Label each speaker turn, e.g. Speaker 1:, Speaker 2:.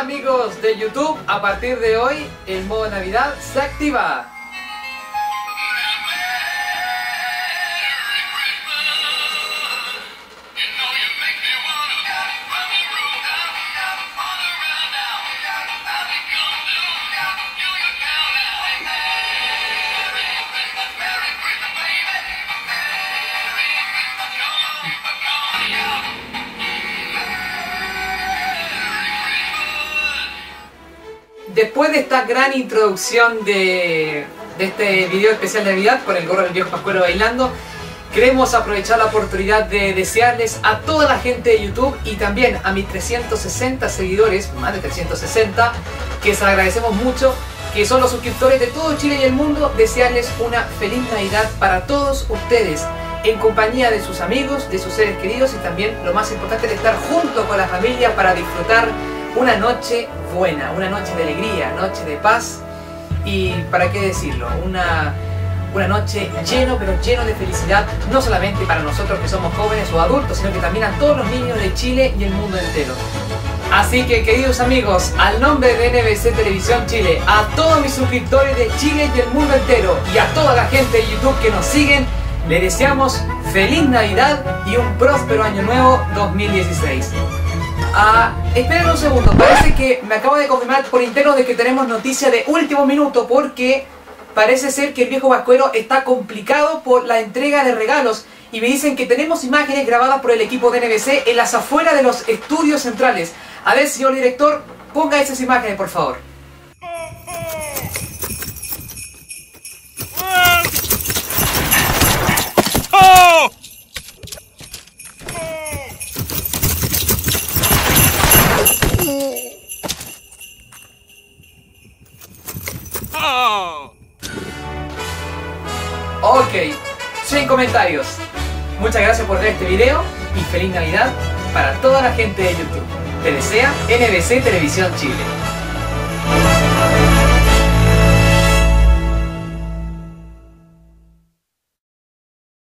Speaker 1: amigos de YouTube, a partir de hoy el modo Navidad se activa. Después de esta gran introducción de, este video especial de Navidad con el gorro del viejo Pascuero bailando, queremos aprovechar la oportunidad de desearles a toda la gente de YouTube y también a mis 360 seguidores, más de 360, que les agradecemos mucho, que son los suscriptores de todo Chile y el mundo, desearles una feliz Navidad para todos ustedes en compañía de sus amigos, de sus seres queridos y también lo más importante de estar junto con la familia para disfrutar una noche buena, una noche de alegría, noche de paz y, ¿para qué decirlo? Una, una noche lleno, pero lleno de felicidad, no solamente para nosotros que somos jóvenes o adultos, sino que también a todos los niños de Chile y el mundo entero. Así que queridos amigos, al nombre de NBC Televisión Chile, a todos mis suscriptores de Chile y el mundo entero y a toda la gente de YouTube que nos siguen, le deseamos feliz Navidad y un próspero año nuevo 2016. Ah, esperen un segundo, parece que me acabo de confirmar por interno de que tenemos noticia de último minuto porque parece ser que el viejo vascuero está complicado por la entrega de regalos y me dicen que tenemos imágenes grabadas por el equipo de NBC en las afueras de los estudios centrales. A ver, señor director, ponga esas imágenes, por favor. Ok, sin comentarios. Muchas gracias por ver este video y feliz Navidad para toda la gente de YouTube. Te desea NBC Televisión Chile.